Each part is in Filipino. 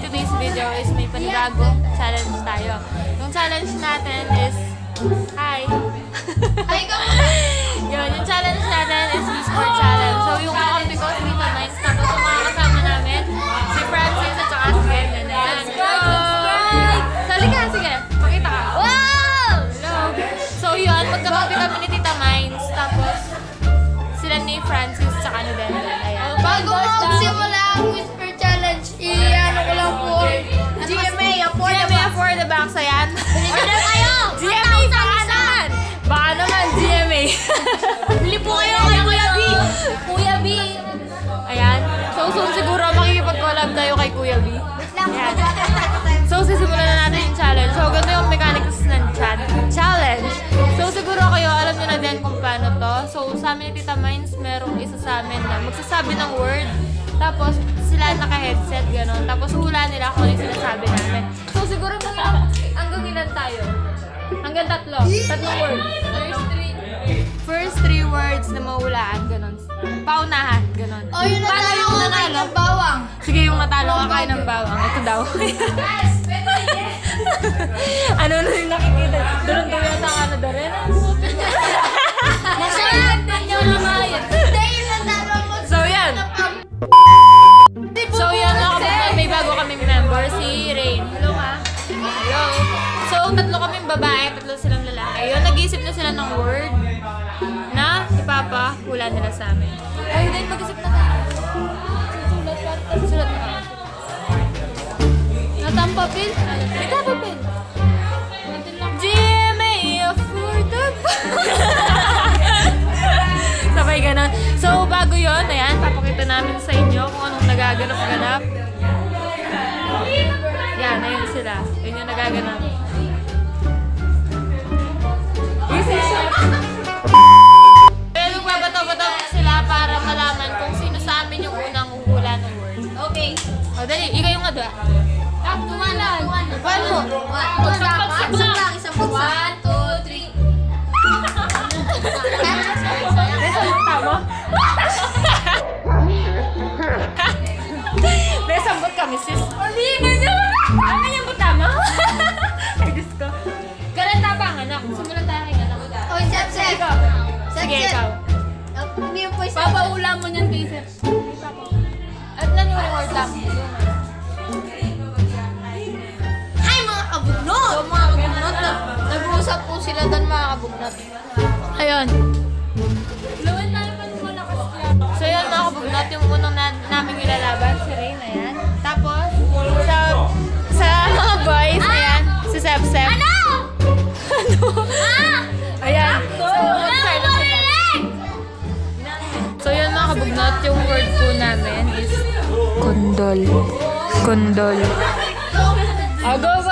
today's video is may panibagong challenge tayo. Yung challenge natin is... Hi! Ay, ka Yun, yung challenge natin is e-sport challenge. So, yung kakampi ko, si Tito Nights, tapos yung mga kasama namin, si Francis at saka si. Ayan. Subscribe! Subscribe! Sali ka, sige. Pakita ka. Wow! Hello. So, yun, magkakampi kami ni Tita Mines, tapos sila ni Francis amin ni Tita Mines, merong isa sa amin na magsasabi ng word. Tapos, sila naka-headset, gano'n. Tapos, hula nila kung ano yung sinasabi namin. So, siguro mga hanggang ilan tayo? Hanggang tatlo. Tatlong word. First three. First three words na mahulaan, gano'n. Paunahan, gano'n. O, yun na tayo yung nanalo? ng bawang. Sige, yung natalo kakain ng bawang. Ito daw. ano na yung nakikita? Yata ang ano doon rin. Si Rain. Hello ka. Hello. So, tatlo kaming babae, tatlo silang lalaki. Yun, nag-iisip na sila ng word na ipapa hula nila sa amin. Ay, din, mag-isip na tayo. Sulat, sulat, sulat na. Natang papel? Ito papel. GMA affordable. Sabay ganon. So, bago yon ayan, papakita namin sa inyo kung anong nagaganap-ganap. Siya. Kaya magbabato-bato sila para malaman kung sino sa amin yung unang uhula ng word. Okay. O, dali, ikaw yung adwa. Ah, tumalan. Paano? Isang isang lang, isang lang. One, two, three. Nasa tama? Nasambot kami, sis. Sige, ikaw. Hindi yung voice. Papaulam mo niyan kay Sep. At lang yung word lang. Hi mga kabugnot! So mga kabugnot, nag- nag-uusap po sila doon mga kabugnot. Ayun. So yun mga kabugnot, yung unang na, namin nilalaban, si Rain, ayan. Tapos, sa, sa mga boys, ayan, si Sep Sep. Ano? Ano? Yung word po namin is kondol. Kondol. Oh, go, go, go, go!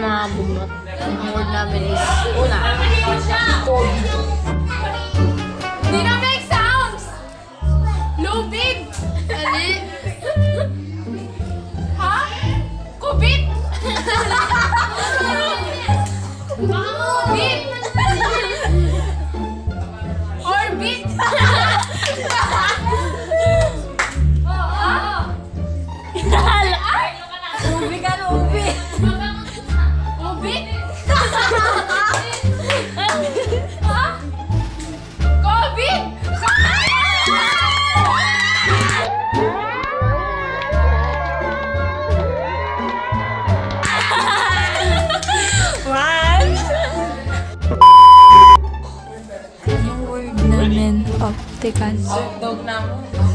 Mga bugnot. Yung word namin is... Una. Kobe. Hindi na make sounds! Lubid! Ali. Ha? Kubit! Orbit! Orbit! Tekan. Dog naman.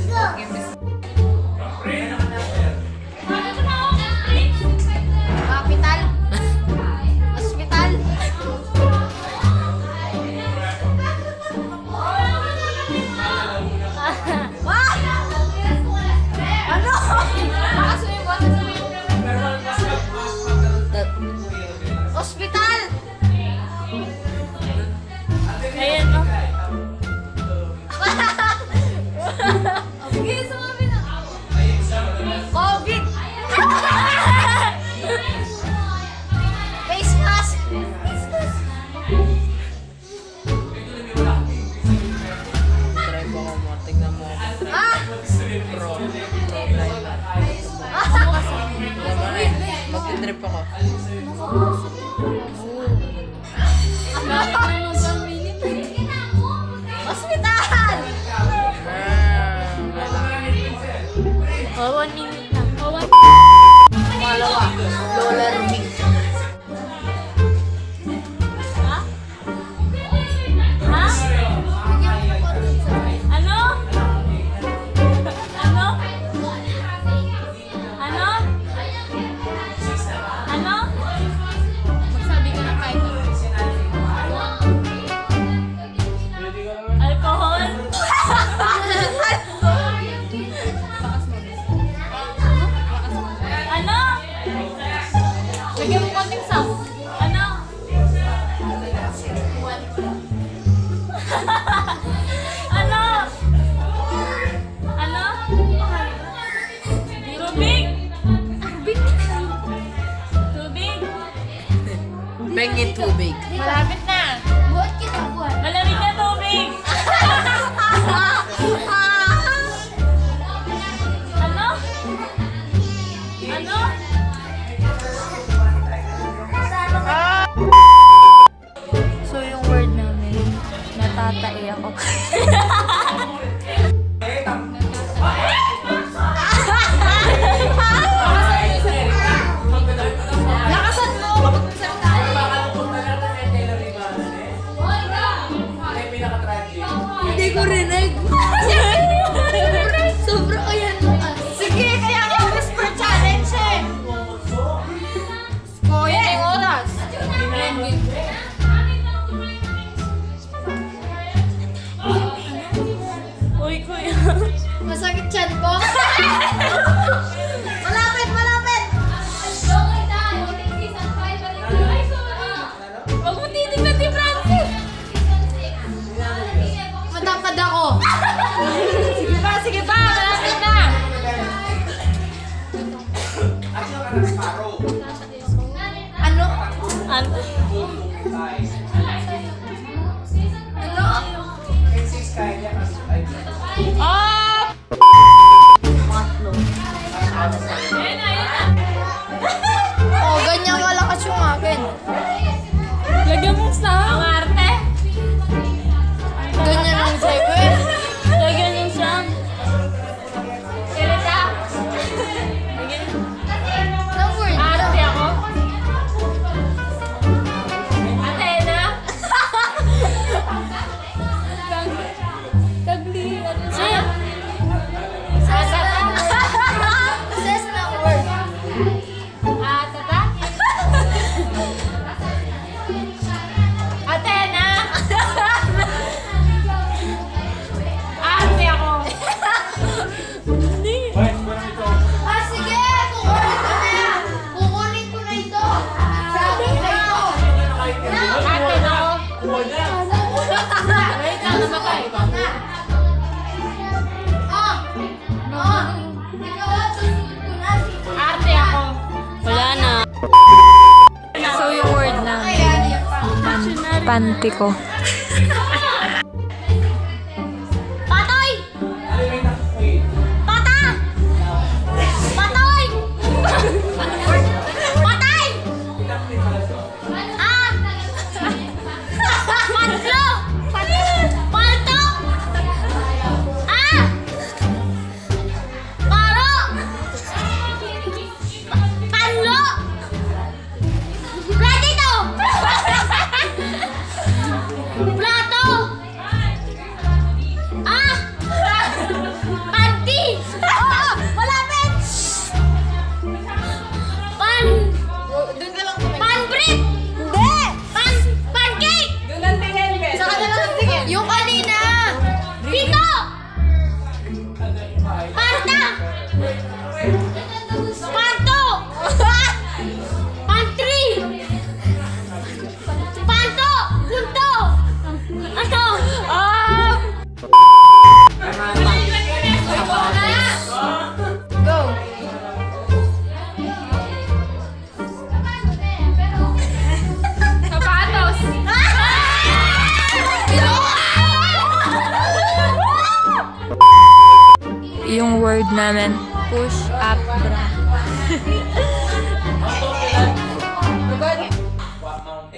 Panty ko.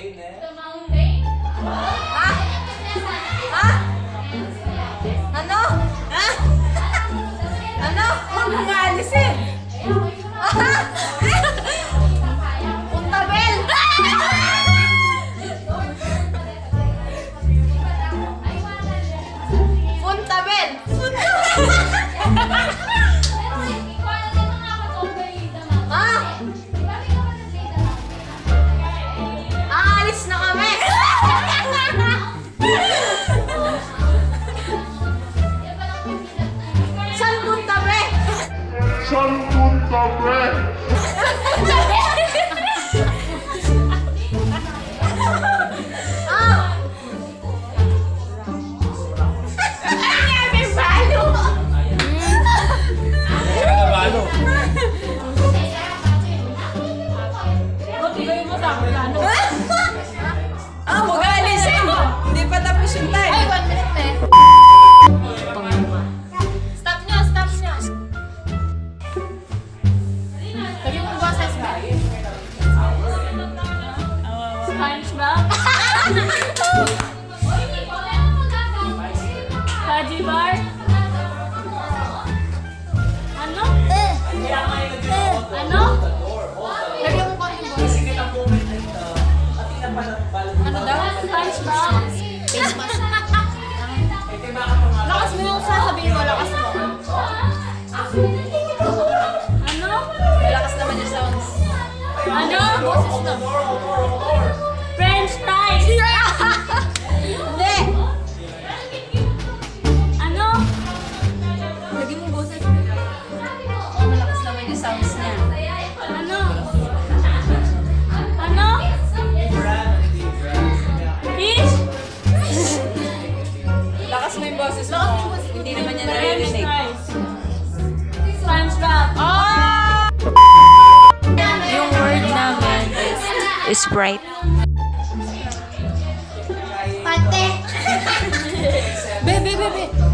mountain eh. The mountain? Ah! Ano ah! Ano? Face mask. Lakas mo yung sasabihin mo, lakas mo. Ano? Malakas naman yung sounds. Ano? Boses na. French fries. French wrap. Oh! Yung word namin is Sprite. Pate. bebe, bebe.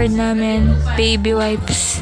Reward namin, baby wipes.